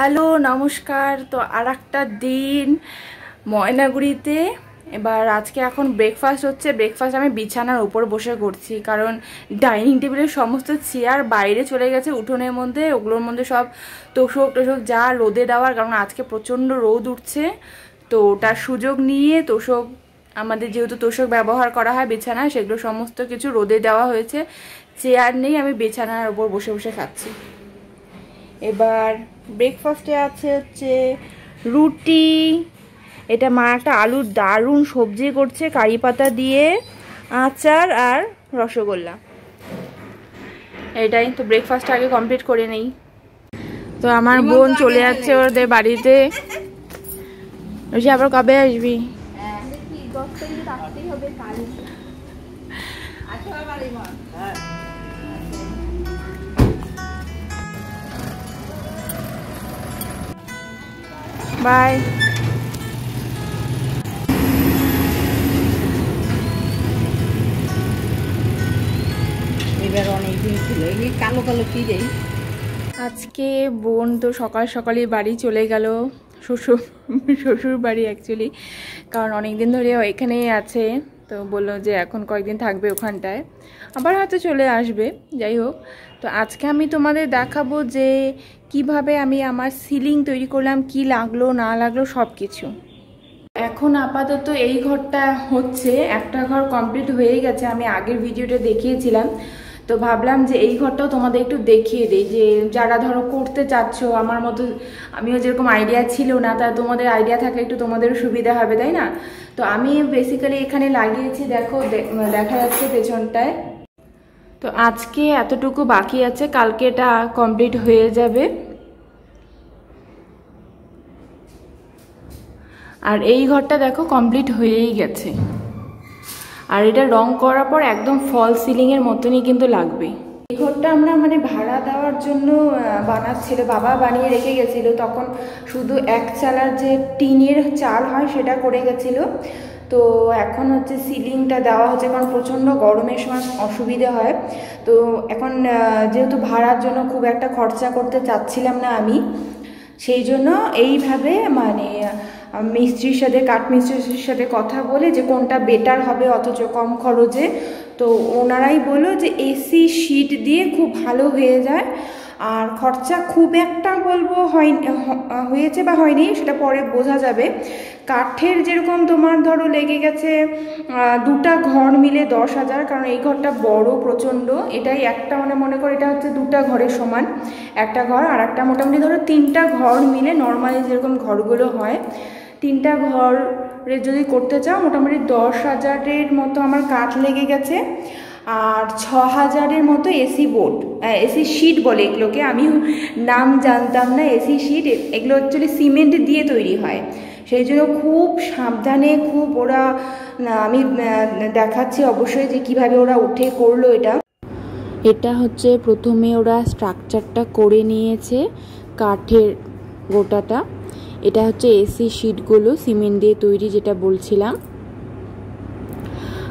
Hello, নমস্কার। তো আর একটা দিন ময়নাগুড়িতে। এবার আজকে এখন ব্রেকফাস্ট হচ্ছে। ব্রেকফাস্ট আমি বিছানার উপর বসে করছি। কারণ ডাইনিং টেবিলের সমস্ত চেয়ার বাইরে চলে গেছে উঠোনের মধ্যে। ওগুলোর মধ্যে সব তোষক টোষক যা রোদে দেওয়ার, কারণ আজকে প্রচণ্ড রোদ উঠছে। তো ওটার সুযোগ নিয়ে তোষক, আমাদের যেহেতু তোষক ব্যবহার করা হয় বিছানায়, সেগুলো সমস্ত কিছু রোদে দেওয়া হয়েছে। চেয়ার নেই, আমি বিছানার উপর বসে বসে খাচ্ছি। এবার ব্রেকফাস্টে আছে হচ্ছে রুটি এটা মা একটা আলুর দারুণ সবজি করছে কারি পাতা দিয়ে আচার আর রসগোল্লা। এটাই তো ব্রেকফাস্ট আগে কমপ্লিট করে নেই। তো আমার বোন চলে যাচ্ছে ওদের বাড়িতে। আবার কবে আসবি? বাই। এবার অনেকদিন ছিল এই কালো কালো আজকে বোন তো সকাল সকালই বাড়ি চলে গেল শ্বশুর শ্বশুর বাড়ি অ্যাকচুয়ালি কারণ অনেক দিন ধরে এখানেই আছে। তো বলল যে এখন কয়েকদিন থাকবে ওখানটায়। আবার হয়তো চলে আসবে, যাই হোক। তো আজকে আমি তোমাদের দেখাবো যে কীভাবে আমি আমার সিলিং তৈরি করলাম, কি লাগল, না লাগল সব কিছু এখন আপাতত এই ঘরটা হচ্ছে, একটা ঘর কমপ্লিট হয়ে গেছে, আমি আগের ভিডিওটা দেখিয়েছিলাম। তো ভাবলাম যে এই ঘরটাও তোমাদের একটু দেখিয়ে দিই, যে যারা ধরো করতে চাচ্ছ, আমার মতো আমিও যেরকম আইডিয়া ছিল না, তা তোমাদের আইডিয়া থাকলে একটু তোমাদের সুবিধা হবে, তাই না? তো আমি বেসিক্যালি এখানে লাগিয়েছি, দেখো দেখা যাচ্ছে পেছনটায়। তো আজকে এতটুকু বাকি আছে, কালকে এটা কমপ্লিট হয়ে যাবে। আর এই ঘরটা দেখো কমপ্লিট হয়েই গেছে। আর এটা রং করার পর একদম ফল সিলিংয়ের মতনই কিন্তু লাগবে। এই ঘরটা আমরা মানে ভাড়া দেওয়ার জন্য বানাচ্ছিল, বাবা বানিয়ে রেখে গেছিল। তখন শুধু এক চালার যে টিনের চাল হয় সেটা করে গেছিল। তো এখন হচ্ছে সিলিংটা দেওয়া হচ্ছে, কারণ প্রচণ্ড গরমের সময় অসুবিধে হয়। তো এখন যেহেতু ভাড়ার জন্য খুব একটা খরচা করতে চাচ্ছিলাম না আমি, সেই জন্য এইভাবে মানে মিস্ত্রির সাথে, কাঠ মিস্ত্রির সাথে কথা বলে যে কোনটা বেটার হবে, অথচ কম খরচে। তো ওনারাই বলল যে এসি শিট দিয়ে খুব ভালো হয়ে যায়। আর খরচা খুব একটা বলব হয়, হয়েছে বা হয়নি, সেটা পরে বোঝা যাবে। কাঠের যেরকম তোমার ধরো লেগে গেছে দুটা ঘর মিলে দশ হাজার, কারণ এই ঘরটা বড়, প্রচণ্ড, এটাই একটা মানে মনে করো এটা হচ্ছে দুটা ঘরের সমান। একটা ঘর আর একটা মোটামুটি ধরো তিনটা ঘর মিলে নর্মালি যেরকম ঘরগুলো হয়। তিনটা ঘরের যদি করতে চাও, মোটামুটি দশ হাজারের মতো আমার কাঠ লেগে গেছে। আর ছ হাজারের মতো এসি বোর্ড এসি শিট বলে এগুলোকে। আমি নাম জানতাম না এসি শিট এগুলো অ্যাকচুয়ালি সিমেন্ট দিয়ে তৈরি হয়। সেই জন্য খুব সাবধানে খুব ওরা আমি দেখাচ্ছি অবশ্যই যে কীভাবে ওরা উঠে করল এটা। এটা হচ্ছে প্রথমে ওরা স্ট্রাকচারটা করে নিয়েছে কাঠের গোটাটা। এটা হচ্ছে এসি শিটগুলো, সিমেন্ট দিয়ে তৈরি যেটা বলছিলাম।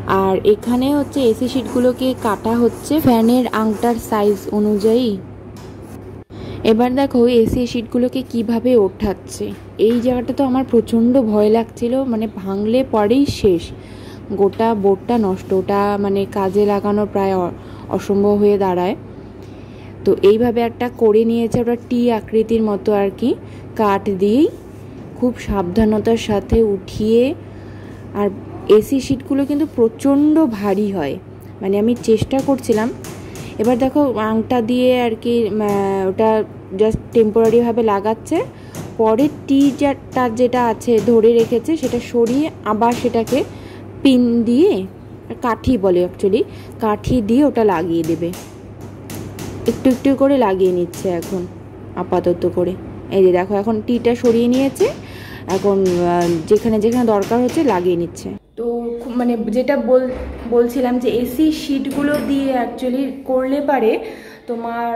আর এখানে হচ্ছে এসি শিটগুলোকে কাটা হচ্ছে ফ্যানের আংটার সাইজ অনুযায়ী। এবার দেখো এসি শিটগুলোকে কীভাবে ওঠাচ্ছে। এই জায়গাটা তো আমার প্রচণ্ড ভয় লাগছিল মানে ভাঙলে পরেই শেষ। গোটা বোর্ডটা নষ্ট, ওটা মানে কাজে লাগানো প্রায় অসম্ভব হয়ে দাঁড়ায়। তো এইভাবে একটা করে নিয়েছে ওটা টি আকৃতির মতো আর কি। কাঠ দিয়েই খুব সাবধানতার সাথে উঠিয়ে আর এসি শিটগুলো কিন্তু প্রচণ্ড ভারী হয়। মানে আমি চেষ্টা করছিলাম। এবার দেখো আংটা দিয়ে আর কি ওটা জাস্ট টেম্পোরারিভাবে লাগাচ্ছে। পরে টি তার যেটা আছে ধরে রেখেছে সেটা সরিয়ে আবার সেটাকে পিন দিয়ে, কাঠি বলে অ্যাকচুয়ালি কাঠি দিয়ে ওটা লাগিয়ে দেবে। একটু একটু করে লাগিয়ে নিচ্ছে এখন, আপাতত করে। এই যে দেখো, এখন টিটা সরিয়ে নিয়েছে, এখন যেখানে যেখানে দরকার হচ্ছে লাগিয়ে নিচ্ছে। তো মানে যেটা বল, বলছিলাম যে এসি শিটগুলো দিয়ে অ্যাকচুয়ালি করলে পারে তোমার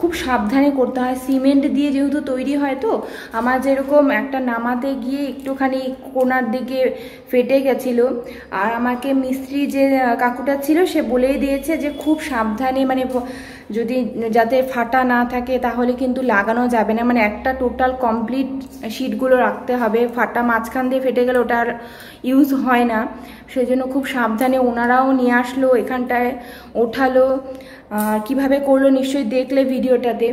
খুব সাবধানে করতে হয়। সিমেন্ট দিয়ে যেহেতু তৈরি হয় তো, আমার যেরকম একটা নামাতে গিয়ে একটুখানি কোনার দিকে ফেটে গেছিল, আর আমাকে মিস্ত্রি যে কাকুটা ছিল সে বলেই দিয়েছে যে খুব সাবধানে মানে যদি যাতে ফাটা না থাকে তাহলে কিন্তু লাগানো যাবে না। মানে একটা টোটাল কমপ্লিট শিটগুলো রাখতে হবে। ফাটা মাঝখান দিয়ে ফেটে গেলে ওটা ইউজ হয় না। সেই জন্য খুব সাবধানে ওনারাও নিয়ে আসলো, এখানটায় ওঠালো। কীভাবে করল নিশ্চয়ই দেখলে ভিডিওটাতে।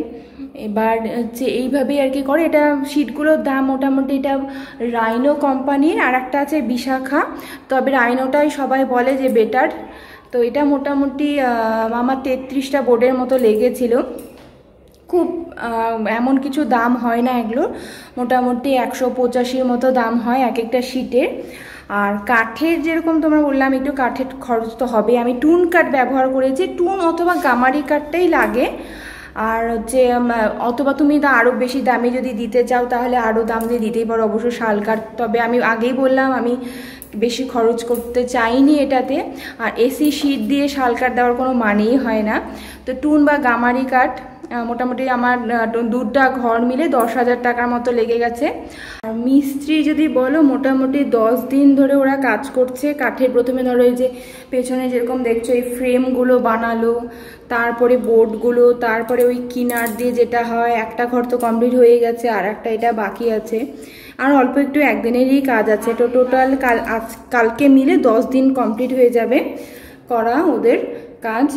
এবার হচ্ছে এইভাবেই আর কি করে। এটা শিটগুলোর দাম মোটামুটি এটা রাইনো কোম্পানির আর একটা আছে বিশাখা। তবে রাইনোটাই সবাই বলে যে বেটার তো এটা মোটামুটি আমার তেত্রিশটা বোর্ডের মতো লেগেছিল। খুব এমন কিছু দাম হয় না এগুলো। মোটামুটি একশো পঁচাশির মতো দাম হয় এক একটা শিটের আর কাঠের যেরকম তোমরা বললাম, একটু কাঠের খরচ তো হবে। আমি টুন কাঠ ব্যবহার করেছি। টুন অথবা গামারি কাঠটাই লাগে। আর হচ্ছে অথবা তুমি তা আরও বেশি দামে যদি দিতে চাও, তাহলে আরও দাম দিয়ে দিতেই পারো। অবশ্য শাল কাঠ, তবে আমি আগেই বললাম, আমি বেশি খরচ করতে চাইনি এটাতে। আর এসি শীট দিয়ে শাল কাঠ দেওয়ার কোনো মানেই হয় না। তো টুন বা গামারি কাঠ মোটামুটি আমার দুটা ঘর মিলে দশ হাজার টাকার মতো লেগে গেছে। আর মিস্ত্রি যদি বলো, মোটামুটি দশ দিন ধরে ওরা কাজ করছে। কাঠের প্রথমে ধরো এই যে পেছনে যেরকম দেখছ, এই ফ্রেমগুলো বানালো, তারপরে বোর্ডগুলো, তারপরে ওই কিনার দিয়ে যেটা হয়, একটা ঘর তো কমপ্লিট হয়ে গেছে আর একটা এটা বাকি আছে। আর অল্প একটু একদিনেরই কাজ আছে। তো টোটাল কাল, আজ, কালকে মিলে দশ দিন কমপ্লিট হয়ে যাবে করা ওদের কাজ।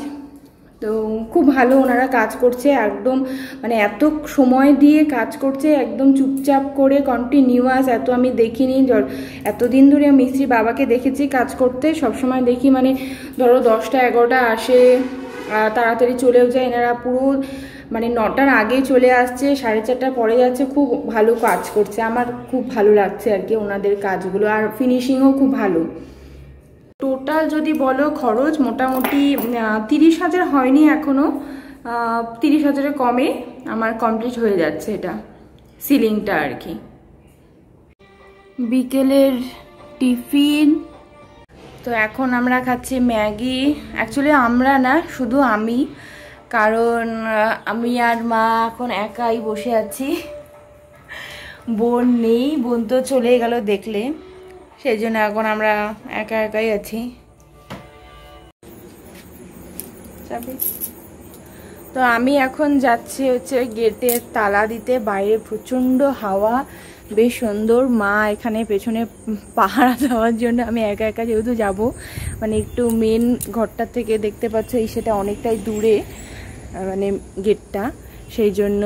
তো খুব ভালো ওনারা কাজ করছে, একদম মানে এত সময় দিয়ে কাজ করছে, একদম চুপচাপ করে কন্টিনিউয়াস এত আমি দেখিনি। এতদিন ধরে মিস্ত্রি বাবাকে দেখেছি কাজ করতে, সবসময় দেখি মানে ধরো দশটা, এগারোটা আসে তাড়াতাড়ি চলেও যায়। এনারা পুরো মানে নটার আগেই চলে আসছে, সাড়ে চারটা পরে যাচ্ছে, খুব ভালো কাজ করছে। আমার খুব ভালো লাগছে আর কি ওনাদের কাজগুলো, আর ফিনিশিংও খুব ভালো। টোটাল যদি বলো, খরচ মোটামুটি তিরিশ হাজার হয়নি এখনও তিরিশ হাজারের কমে আমার কমপ্লিট হয়ে যাচ্ছে এটা সিলিংটা আর কি। বিকেলের টিফিন তো এখন আমরা খাচ্ছি ম্যাগি। অ্যাকচুয়ালি আমরা না, শুধু আমি। কারণ আমি আর মা এখন একাই বসে আছি। বোন নেই, বোন তো চলে গেল দেখলে। সেই জন্য এখন আমরা একা একাই আছি। তো আমি এখন যাচ্ছি হচ্ছে গেটে তালা দিতে, বাইরে প্রচণ্ড হাওয়া। বেশ সুন্দর মা এখানে পেছনে পাহারা দেওয়ার জন্য আমি একা একা যেহেতু যাব মানে একটু মেন ঘরটা থেকে দেখতে পাচ্ছ এই সেটা অনেকটাই দূরে মানে গেটটা সেই জন্য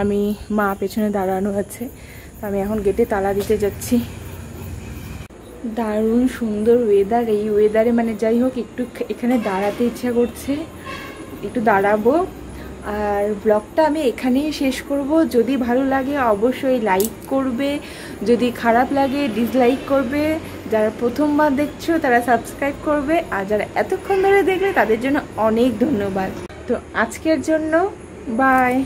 আমি মা পেছনে দাঁড়ানো আছে। আমি এখন গেটে তালা দিতে যাচ্ছি। দারুণ সুন্দর ওয়েদার এই ওয়েদারে মানে যাই হোক, একটু এখানে দাঁড়াতে ইচ্ছা করছে। একটু দাঁড়াবো। আর ব্লগটা আমি এখানেই শেষ করব। যদি ভালো লাগে, অবশ্যই লাইক করবে। যদি খারাপ লাগে ডিসলাইক করবে। যারা প্রথমবার দেখছ, তারা সাবস্ক্রাইব করবে। আর যারা এতক্ষণ ধরে দেখলে, তাদের জন্য অনেক ধন্যবাদ। তো আজকের জন্য বাই